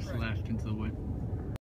slashed into the wood.